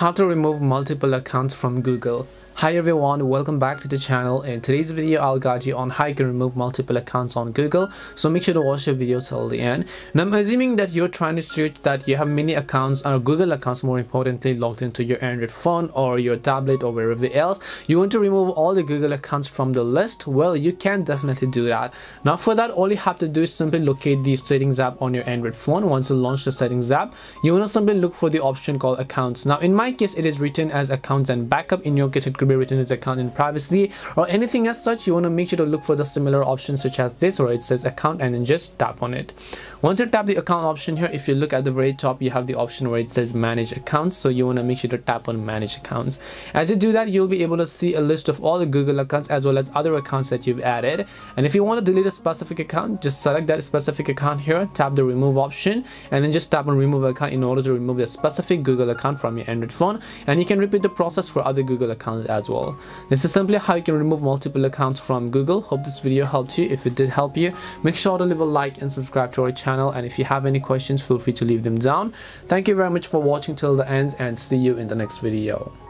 how to remove multiple accounts from Google. Hi everyone, welcome back to the channel. In today's video, I'll guide you on how you can remove multiple accounts on Google. So make sure to watch the video till the end. Now I'm assuming that you're trying to search that you have many accounts or Google accounts more importantly logged into your Android phone or your tablet or wherever else. You want to remove all the Google accounts from the list? Well, you can definitely do that. Now for that, all you have to do is simply locate the settings app on your Android phone. Once you launch the settings app, you want to simply look for the option called accounts. Now in my case, it is written as accounts and backup. In your case, it could be written as account and privacy or anything as such. You want to make sure to look for the similar options such as this where it says account and then just tap on it. Once you tap the account option here if you look at the very top you have the option where it says manage accounts. So you want to make sure to tap on manage accounts. As you do that you'll be able to see a list of all the google accounts as well as other accounts that you've added. And if you want to delete a specific account just select that specific account here tap the remove option and then just tap on remove account in order to remove the specific google account from your android phone and you can repeat the process for other google accounts as well this is simply how you can remove multiple accounts from Google. Hope this video helped you. If it did help you, make sure to leave a like and subscribe to our channel. And if you have any questions, feel free to leave them down. Thank you very much for watching till the end and see you in the next video.